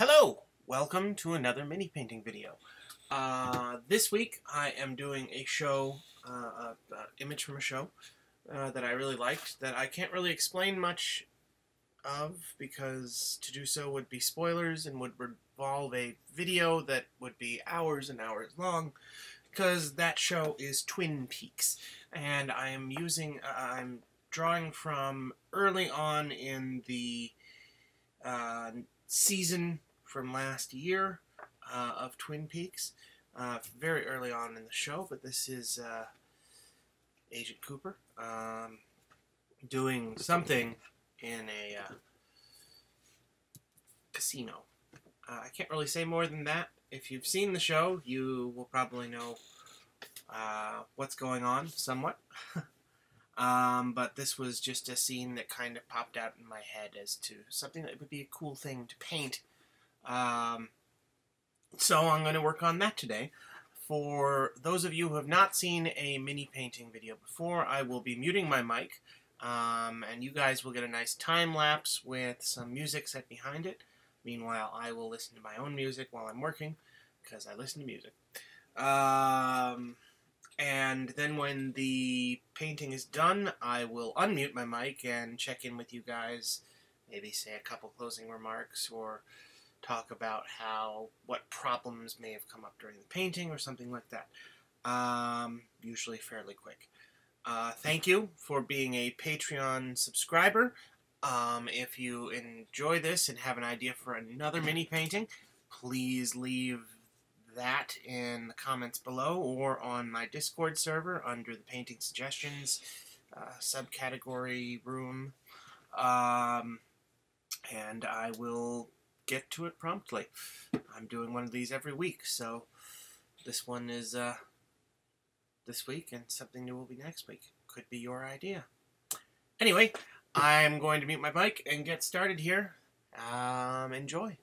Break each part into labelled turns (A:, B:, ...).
A: Hello! Welcome to another mini painting video. Uh, this week I am doing a show, uh, uh, image from a show uh, that I really liked that I can't really explain much of because to do so would be spoilers and would involve a video that would be hours and hours long because that show is Twin Peaks and I am using, uh, I'm drawing from early on in the uh, season from last year uh, of Twin Peaks, uh, very early on in the show, but this is uh, Agent Cooper um, doing something in a uh, casino. Uh, I can't really say more than that. If you've seen the show, you will probably know uh, what's going on somewhat. Um, but this was just a scene that kind of popped out in my head as to something that would be a cool thing to paint. Um, so I'm going to work on that today. For those of you who have not seen a mini painting video before, I will be muting my mic, um, and you guys will get a nice time lapse with some music set behind it. Meanwhile, I will listen to my own music while I'm working, because I listen to music. Um, and then when the painting is done, I will unmute my mic and check in with you guys. Maybe say a couple closing remarks or talk about how what problems may have come up during the painting or something like that. Um, usually fairly quick. Uh, thank you for being a Patreon subscriber. Um, if you enjoy this and have an idea for another mini painting, please leave that in the comments below or on my Discord server under the painting suggestions uh, subcategory room. Um, and I will get to it promptly. I'm doing one of these every week, so this one is uh, this week, and something new will be next week. Could be your idea. Anyway, I'm going to mute my bike and get started here. Um, enjoy.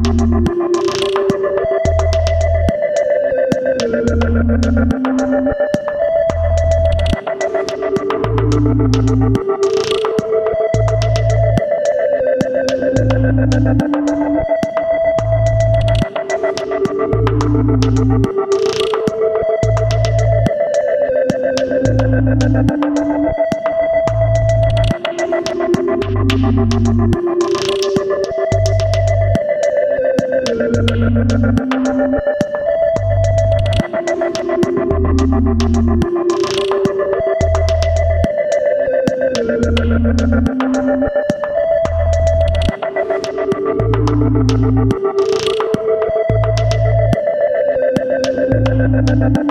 A: Well, da da da da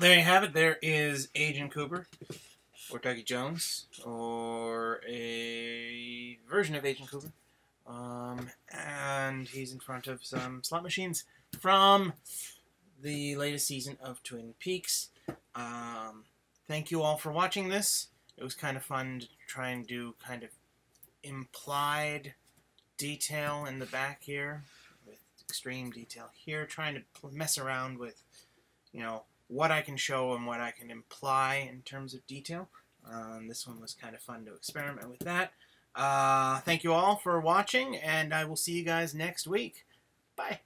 A: there you have it. There is Agent Cooper, or Dougie Jones, or a version of Agent Cooper. Um, and he's in front of some slot machines from the latest season of Twin Peaks. Um, thank you all for watching this. It was kind of fun to try and do kind of implied detail in the back here with extreme detail here, trying to mess around with, you know, what I can show and what I can imply in terms of detail. Um, this one was kind of fun to experiment with that. Uh, thank you all for watching, and I will see you guys next week. Bye.